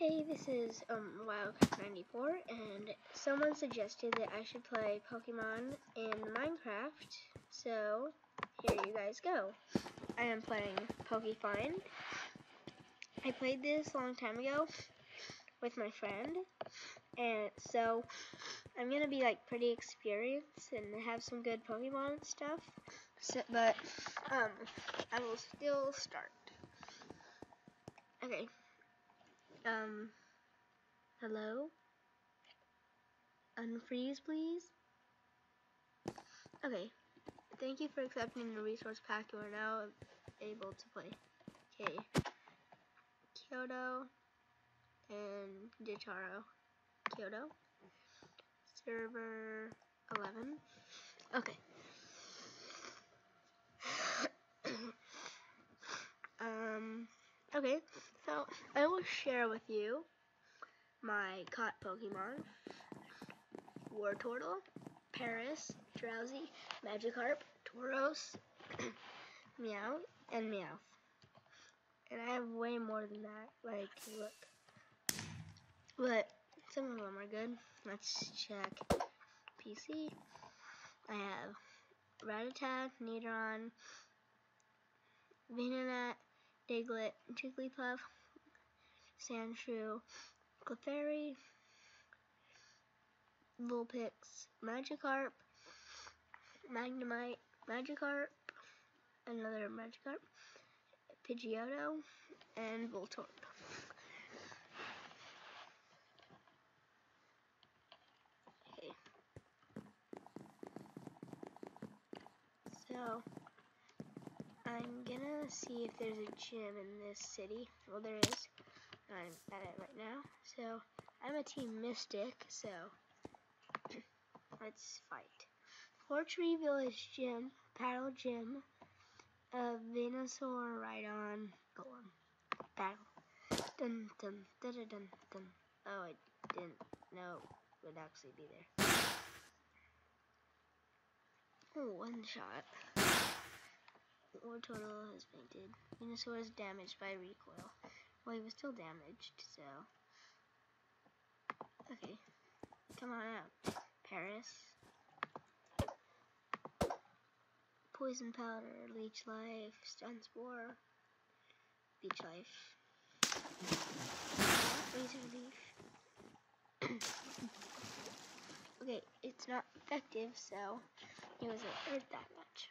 Hey, this is um, Wildcraft94, and someone suggested that I should play Pokemon in Minecraft, so here you guys go. I am playing Pokefind. I played this a long time ago with my friend, and so I'm going to be like pretty experienced and have some good Pokemon and stuff, so, but um, I will still start. Okay. Um, hello? Unfreeze, please? Okay. Thank you for accepting the resource pack. You are now able to play. Okay. Kyoto and Ditaro. Kyoto. Server 11. Okay. um, okay. So, I will share with you my caught Pokemon. Wartortle, Paras, Drowzee, Magikarp, Tauros, Meow, and Meowth. And I have way more than that. Like, look. But some of them are good. Let's check PC. I have Rattata, Nidoran, Venonat, Diglett, Jigglypuff, Sandshrew, Clefairy, Vulpix, Magikarp, Magnemite, Magikarp, another Magikarp, Pidgeotto, and Voltorb. Okay. So, I'm gonna see if there's a gym in this city. Well, there is. I'm at it right now. So, I'm a Team Mystic, so let's fight. Fortree Village Gym, Paddle Gym, uh, Venusaur, Rhydon, Golem. Battle. Dun dun dun dun dun dun. Oh, I didn't know it would actually be there. Oh, one shot. Wartortle is painted. Venusaur is damaged by recoil. Well, he was still damaged, so. Okay. Come on out. Paras. Poison powder, leech life, stun spore, leech life, razor leaf. okay, it's not effective, so it wasn't hurt that much.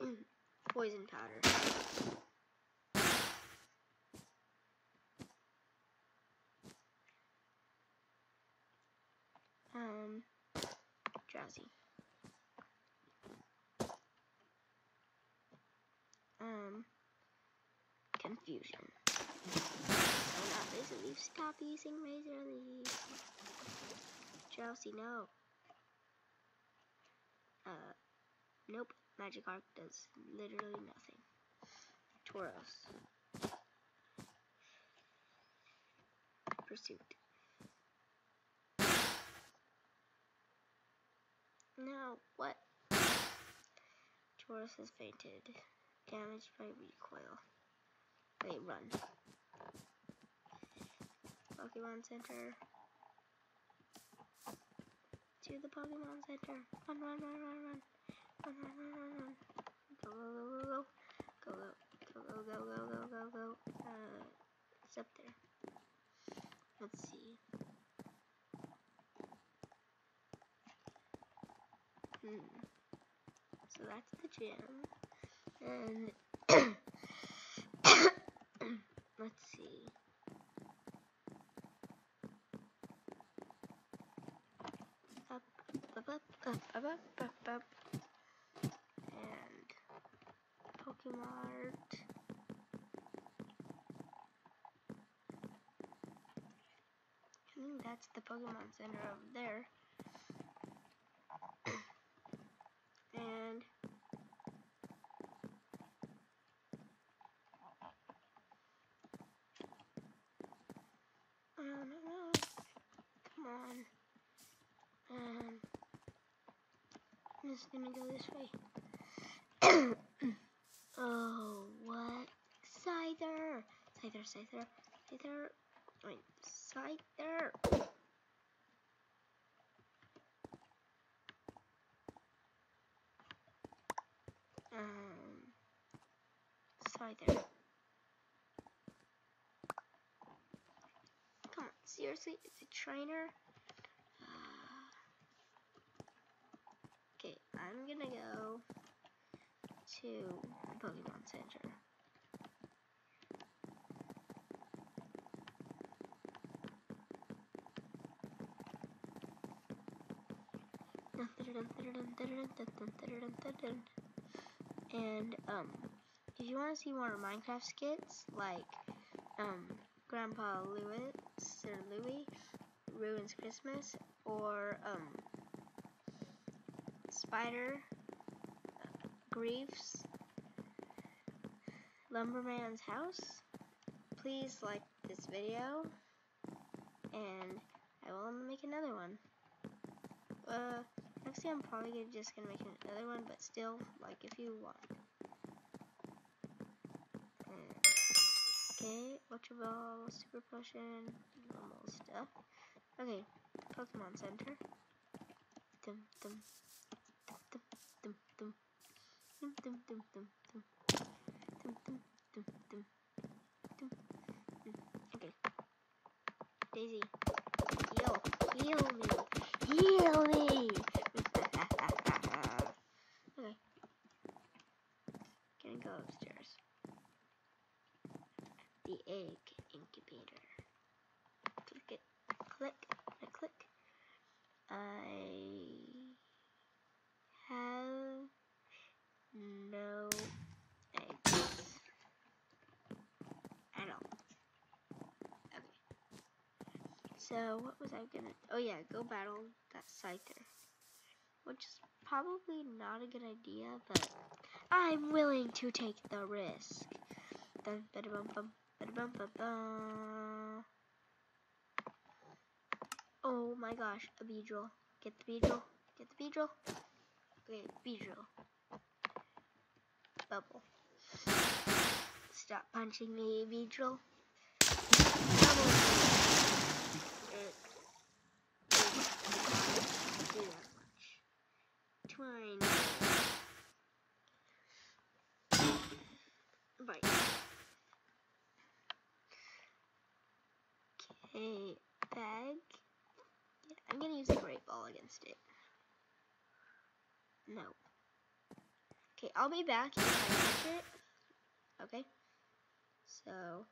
poison powder. Um, Drowzee. Um, confusion. Stop using razor leaves. Drowzee, no. Nope. Magikarp does literally nothing. Tauros. Pursuit. No, what? Tauros has fainted. Damaged by recoil. Wait, run. Pokemon Center. To the Pokemon Center. Run, run, run, run, run. Go, go, go, go, go. Go, go, go, go, go, go. Uh, it's up there. Let's see. Hmm. So that's the gym. And let's see. Up, up, up, up, up, up, up, up. And Pokemart. I think that's the Pokemon Center over there. and no come on um I'm just gonna go this way Oh, what? Scyther! Scyther, Scyther, Scyther. Wait, Scyther! Um, Scyther. Come on, seriously? It's a trainer? okay, I'm gonna go to Pokemon Center. And um, if you want to see more Minecraft skits, like um, Grandpa Lewis or Louie ruins Christmas, or um, Spider Greaves Lumberman's house, please like this video, and I will make another one. Uh, time I'm probably just gonna make another one, but still, like if you want. Okay, Ultra Ball, Super Potion, normal stuff. Okay, Pokemon Center. Dum dum dum dum dum dum dum dum dum dum dum dum dum dum dum Okay. Daisy, heal, heal me, heal me. okay. Gonna go upstairs. The egg incubator. Click it, click, and click. I have no eggs at all. Okay. So, what was I gonna... Oh yeah, go battle that Scyther. Which is probably not a good idea, but I'm willing to take the risk. Dun, ba -bum -bum -bum. Oh my gosh, a Beedrill. Get the Beedrill. Get the Beedrill. Okay, Beedrill. Bubble. Stop punching me, Beedrill. Bubble. It do that much. Twine. Bite. Okay, bag. Yeah, I'm gonna use a great ball against it. No. Okay, I'll be back if I catch it. Okay. So.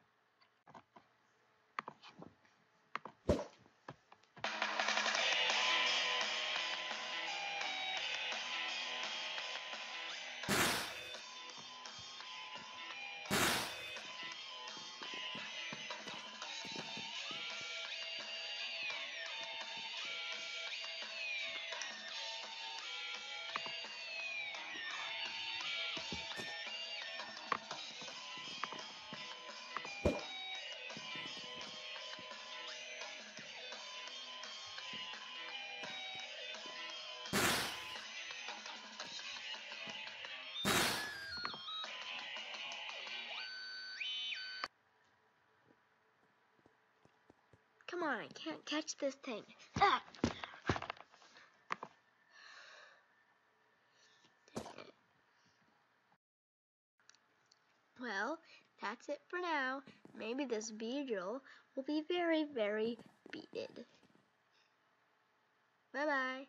Come on, I can't catch this thing. Ah! Well, that's it for now. Maybe this Beedrill will be very, very beaded. Bye-bye.